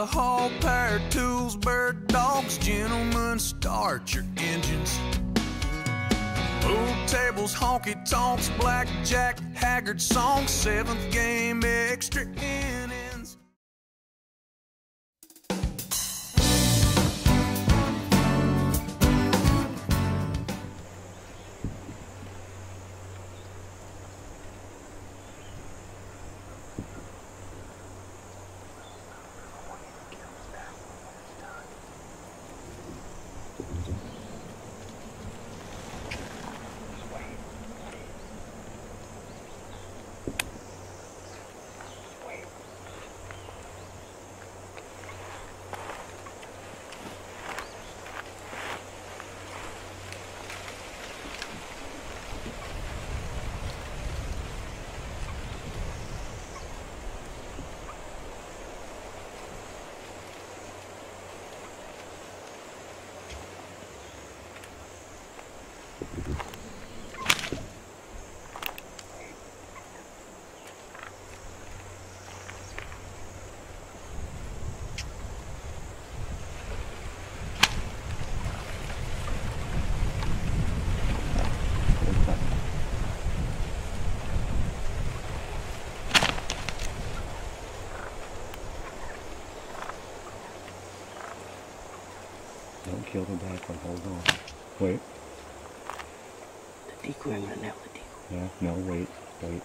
a whole pair of tools, bird dogs, gentlemen, start your engines. Pool tables, honky tonks, blackjack, haggard songs, seventh game, extra innings. Don't kill the black one. Hold on. Wait. The decoy, I'm gonna nail the decoy. Yeah. No. Wait. Wait.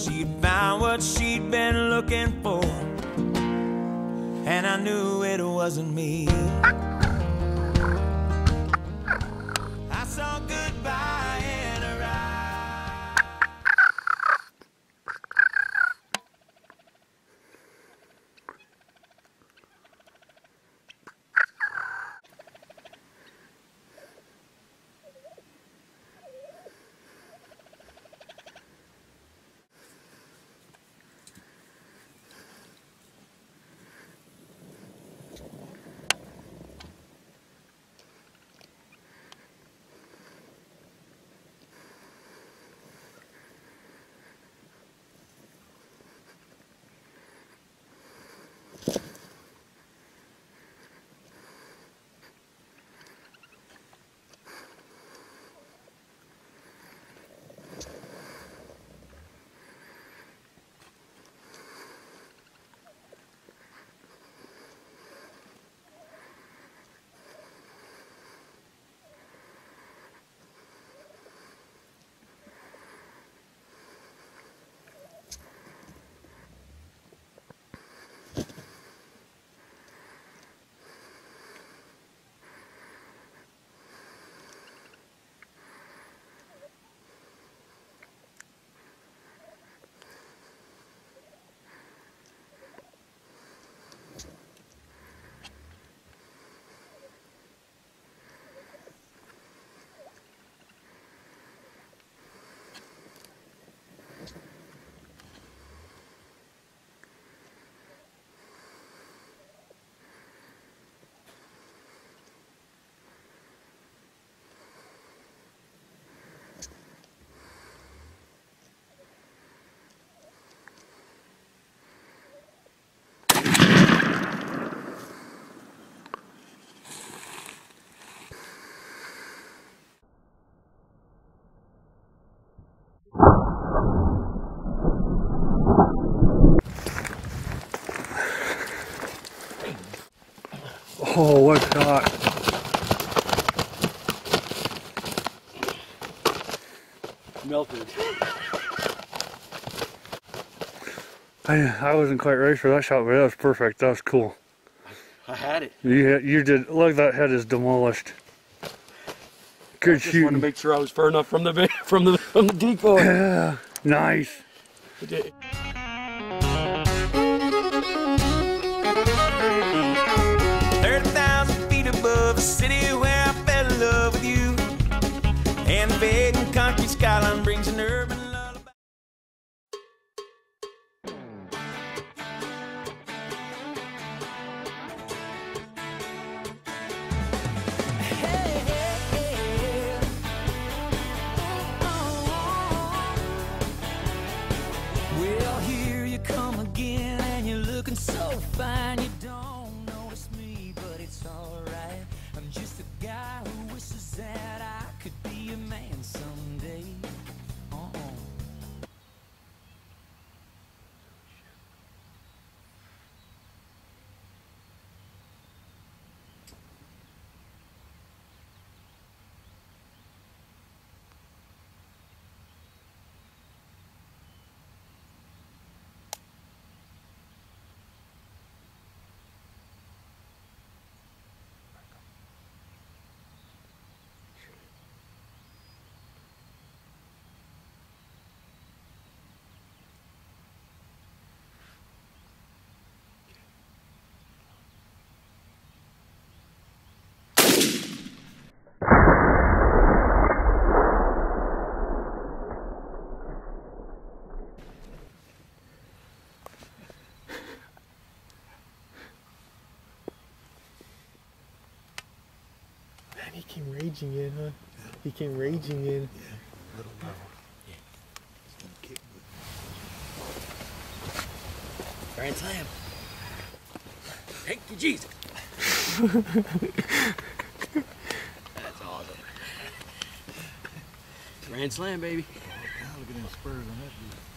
She'd found what she'd been looking for, and I knew it wasn't me. Oh, what shot! Melted. I I wasn't quite ready for that shot, but that was perfect. That was cool. I had it. You you did. Look, that head is demolished. Good Just wanted to make sure I was far enough from the from the from the decoy. Yeah, nice. I did. A Man, he came raging in, huh? He came raging in. Little low. Grand slam. Thank you, Jesus. That's awesome. Grand slam, baby. Now look at them spurs on that dude.